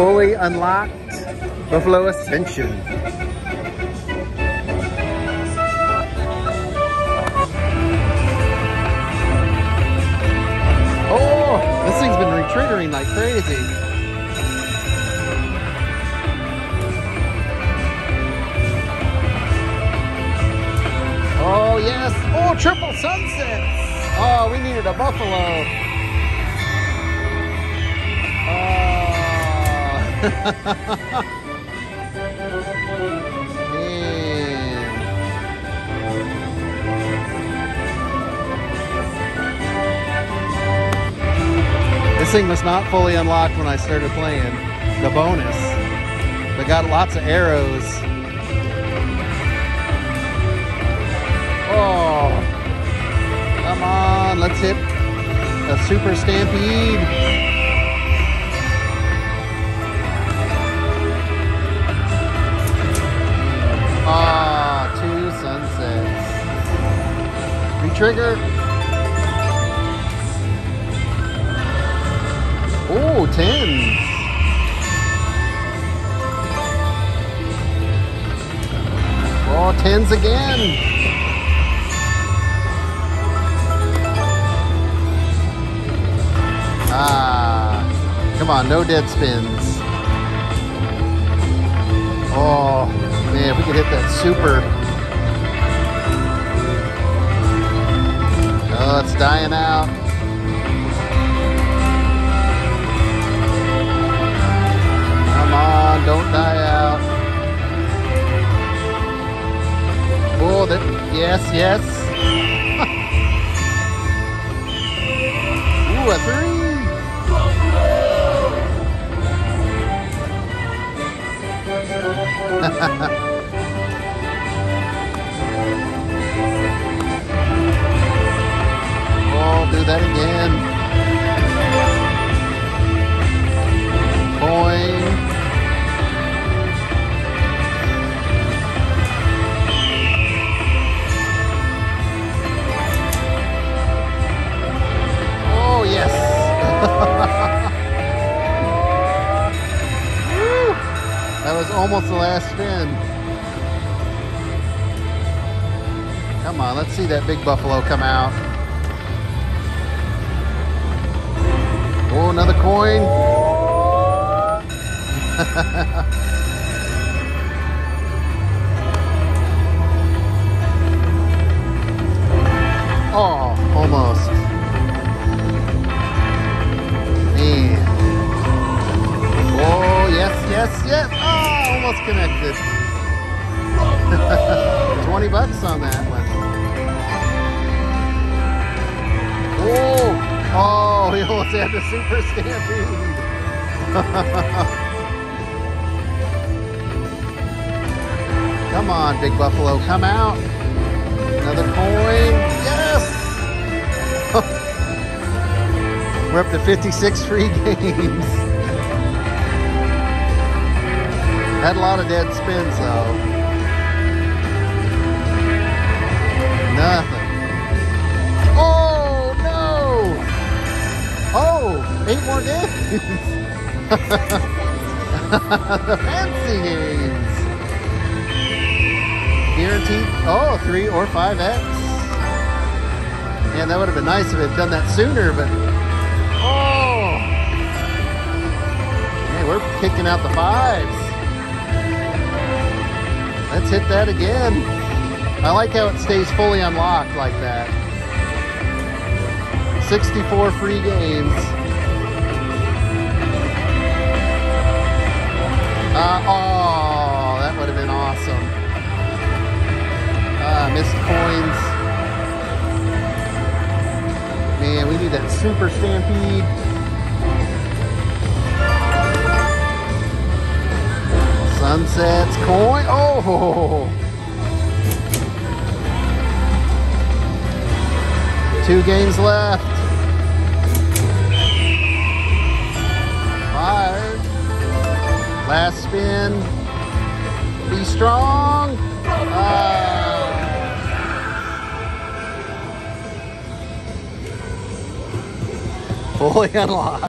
fully unlocked Buffalo Ascension. Oh, this thing's been re-triggering like crazy. Oh yes, oh triple sunsets. Oh, we needed a buffalo. This thing was not fully unlocked when I started playing the bonus. But got lots of arrows. Oh, come on, let's hit a super stampede. Retrigger. Oh, tens. Oh, tens again. Ah, come on, no dead spins. Oh, man, if we could hit that super. Oh, it's dying out. Come on, don't die out. Oh, that, yes, yes. Ooh, a three. Almost the last spin. Come on, let's see that big buffalo come out. Oh, another coin. 20 on that one. Oh, oh, he almost had the super stampede. come on, big buffalo, come out. Another coin. Yes. We're up to 56 free games. Had a lot of dead spins though. Fancy games. Guaranteed. Oh, three or five X. Man, that would have been nice if it had done that sooner, but oh, hey, we're kicking out the fives. Let's hit that again. I like how it stays fully unlocked like that. 64 free games. Uh, oh, that would have been awesome. Uh, missed coins. Man, we need that super stampede. Sunsets, coin. Oh! Two games left. Last spin. Be strong. Ah. Fully unlocked.